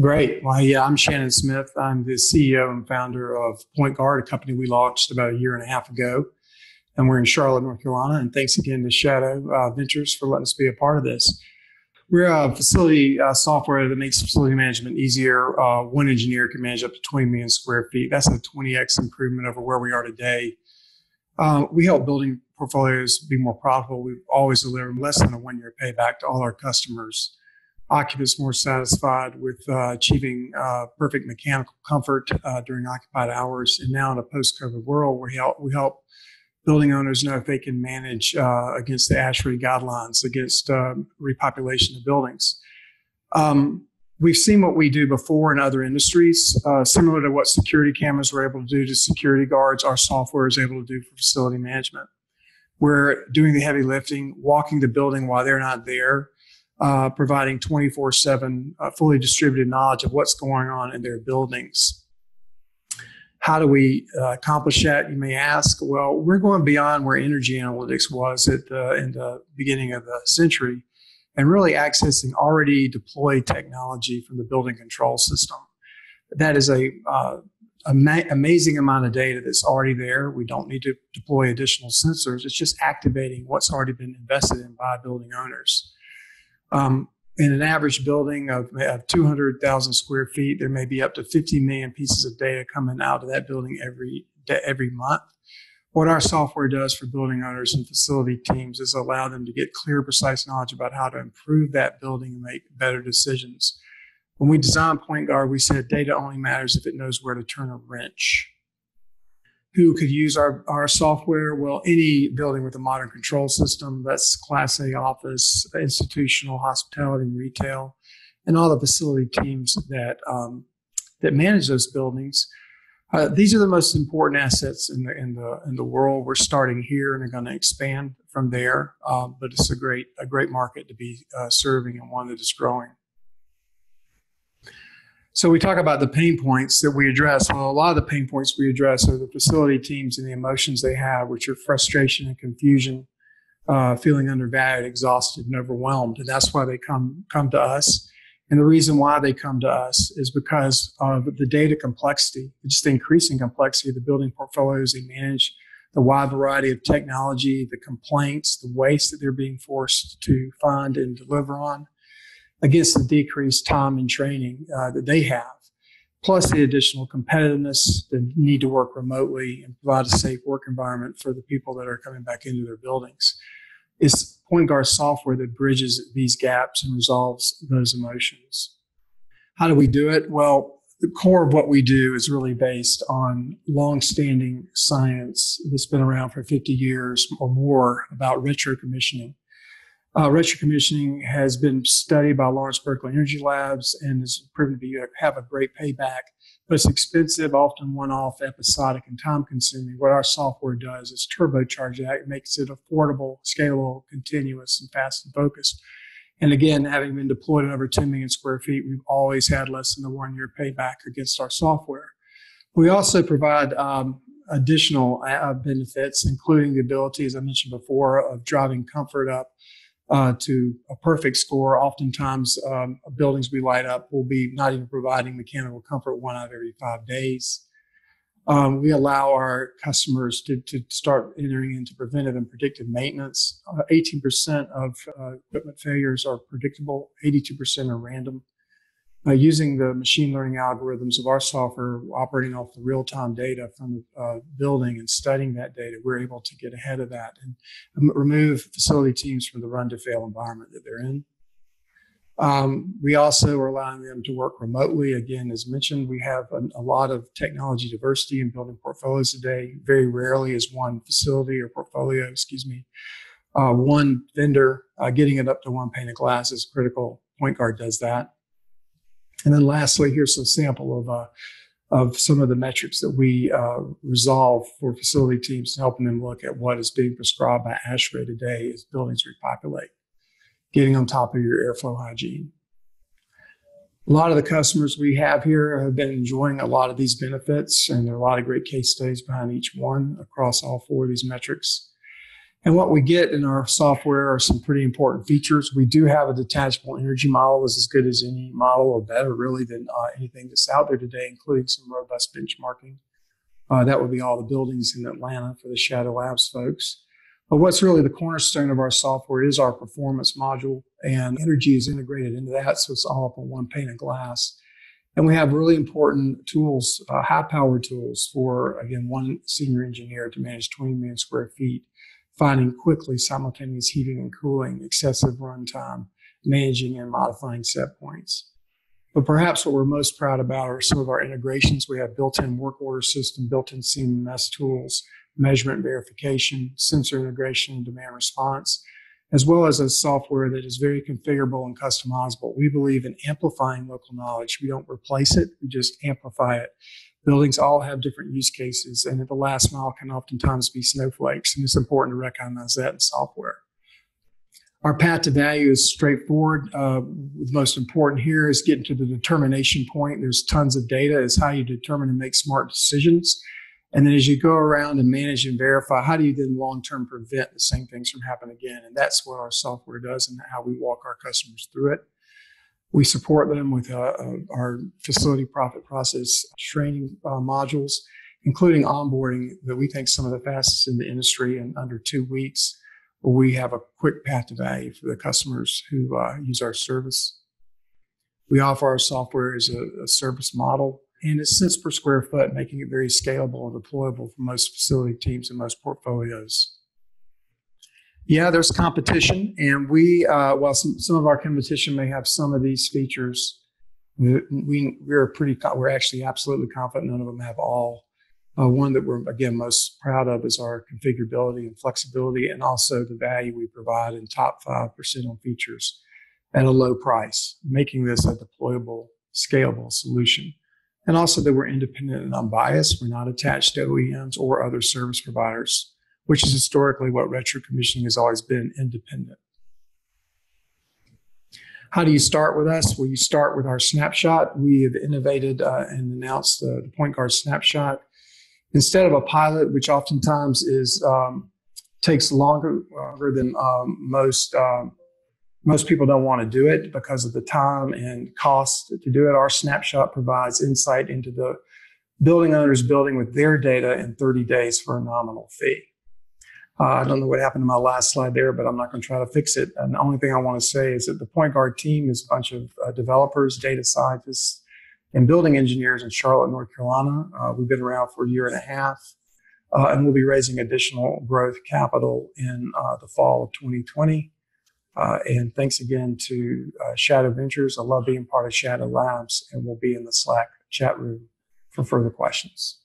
Great. Well, yeah, I'm Shannon Smith. I'm the CEO and founder of Point Guard, a company we launched about a year and a half ago. And we're in Charlotte, North Carolina. And thanks again to Shadow uh, Ventures for letting us be a part of this. We're a facility uh, software that makes facility management easier. Uh, one engineer can manage up to 20 million square feet. That's a 20x improvement over where we are today. Uh, we help building portfolios be more profitable. We've always delivered less than a one year payback to all our customers. Occupants more satisfied with uh, achieving uh, perfect mechanical comfort uh, during occupied hours. And now in a post COVID world, we help, we help building owners know if they can manage uh, against the ASHRAE guidelines, against uh, repopulation of buildings. Um, we've seen what we do before in other industries, uh, similar to what security cameras were able to do to security guards, our software is able to do for facility management. We're doing the heavy lifting, walking the building while they're not there, uh, providing 24 uh, 7 fully distributed knowledge of what's going on in their buildings. How do we uh, accomplish that? You may ask. Well, we're going beyond where energy analytics was at the, in the beginning of the century and really accessing already deployed technology from the building control system. That is a uh, ama- amazing amount of data that's already there. We don't need to deploy additional sensors. It's just activating what's already been invested in by building owners. Um, in an average building of, of 200,000 square feet, there may be up to 50 million pieces of data coming out of that building every every month. What our software does for building owners and facility teams is allow them to get clear, precise knowledge about how to improve that building and make better decisions. When we designed Point Guard, we said data only matters if it knows where to turn a wrench who could use our, our software? Well, any building with a modern control system that's Class A office, institutional, hospitality, and retail, and all the facility teams that um, that manage those buildings. Uh, these are the most important assets in the in the in the world. We're starting here and are going to expand from there. Um, but it's a great a great market to be uh, serving and one that is growing. So we talk about the pain points that we address. Well, a lot of the pain points we address are the facility teams and the emotions they have, which are frustration and confusion, uh, feeling undervalued, exhausted, and overwhelmed. And that's why they come come to us. And the reason why they come to us is because of the data complexity, just the increasing complexity of the building portfolios they manage, the wide variety of technology, the complaints, the waste that they're being forced to find and deliver on against the decreased time and training uh, that they have, plus the additional competitiveness, the need to work remotely and provide a safe work environment for the people that are coming back into their buildings. It's Point Guard software that bridges these gaps and resolves those emotions. How do we do it? Well, the core of what we do is really based on long-standing science that's been around for 50 years or more about retro commissioning uh, retrocommissioning has been studied by Lawrence Berkeley Energy Labs and has proven to be have a great payback, but it's expensive, often one-off, episodic, and time-consuming. What our software does is turbocharge that, it makes it affordable, scalable, continuous, and fast and focused. And again, having been deployed in over 10 million square feet, we've always had less than a one-year payback against our software. We also provide um, additional uh, benefits, including the ability, as I mentioned before, of driving comfort up uh, to a perfect score. Oftentimes, um, buildings we light up will be not even providing mechanical comfort one out of every five days. Um, we allow our customers to, to start entering into preventive and predictive maintenance. Uh, 18% of uh, equipment failures are predictable, 82% are random using the machine learning algorithms of our software, operating off the real time data from the uh, building and studying that data, we're able to get ahead of that and um, remove facility teams from the run to fail environment that they're in. Um, we also are allowing them to work remotely. Again, as mentioned, we have a, a, lot of technology diversity in building portfolios today. Very rarely is one facility or portfolio, excuse me, uh, one vendor uh, getting it up to one pane of glass is critical. Point Guard does that. And then lastly, here's a sample of, uh, of some of the metrics that we uh, resolve for facility teams, helping them look at what is being prescribed by ASHRAE today as buildings repopulate, getting on top of your airflow hygiene. A lot of the customers we have here have been enjoying a lot of these benefits, and there are a lot of great case studies behind each one across all four of these metrics. And what we get in our software are some pretty important features. We do have a detachable energy model that's as good as any model or better, really, than uh, anything that's out there today, including some robust benchmarking. Uh, that would be all the buildings in Atlanta for the Shadow Labs folks. But what's really the cornerstone of our software is our performance module, and energy is integrated into that, so it's all up on one pane of glass. And we have really important tools, uh, high powered tools for, again, one senior engineer to manage 20 million square feet, finding quickly simultaneous heating and cooling, excessive runtime, managing and modifying set points. But perhaps what we're most proud about are some of our integrations. We have built-in work order system, built-in CMMS tools, measurement verification, sensor integration, demand response, as well as a software that is very configurable and customizable. We believe in amplifying local knowledge. We don't replace it, we just amplify it. Buildings all have different use cases, and the last mile can oftentimes be snowflakes, and it's important to recognize that in software. Our path to value is straightforward. Uh, the most important here is getting to the determination point. There's tons of data is how you determine and make smart decisions. And then as you go around and manage and verify, how do you then long term prevent the same things from happening again? And that's what our software does and how we walk our customers through it. We support them with uh, uh, our facility profit process training uh, modules, including onboarding that we think some of the fastest in the industry in under two weeks, we have a quick path to value for the customers who uh, use our service. We offer our software as a, a service model and it's cents per square foot, making it very scalable and deployable for most facility teams and most portfolios. Yeah, there's competition, and we, uh, while some, some of our competition may have some of these features, we, we we're pretty we're actually absolutely confident none of them have all. Uh, one that we're again most proud of is our configurability and flexibility, and also the value we provide in top five percent on features at a low price, making this a deployable, scalable solution and also that we're independent and unbiased. We're not attached to OEMs or other service providers, which is historically what retro commissioning has always been independent. How do you start with us? Well, you start with our snapshot. We have innovated uh, and announced uh, the Point Guard snapshot. Instead of a pilot, which oftentimes is um, takes longer, longer than um, most um, most people don't want to do it because of the time and cost to do it. Our snapshot provides insight into the building owner's building with their data in 30 days for a nominal fee. Uh, I don't know what happened to my last slide there, but I'm not going to try to fix it. And the only thing I want to say is that the Point Guard team is a bunch of uh, developers, data scientists, and building engineers in Charlotte, North Carolina. Uh, we've been around for a year and a half, uh, and we'll be raising additional growth capital in uh, the fall of 2020. Uh, and thanks again to uh, Shadow Ventures. I love being part of Shadow Labs, and we'll be in the Slack chat room for further questions.